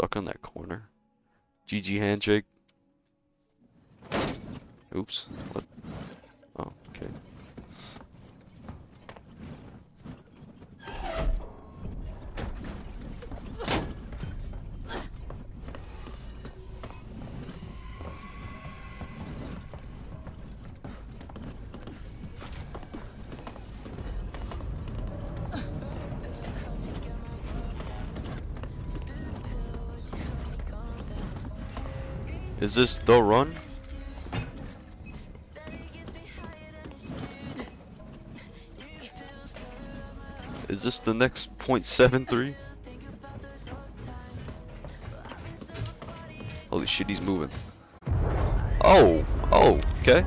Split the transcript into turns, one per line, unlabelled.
stuck on that corner. GG handshake. Oops. What? Is this the run? Is this the next .73? Holy shit, he's moving. Oh, oh, okay.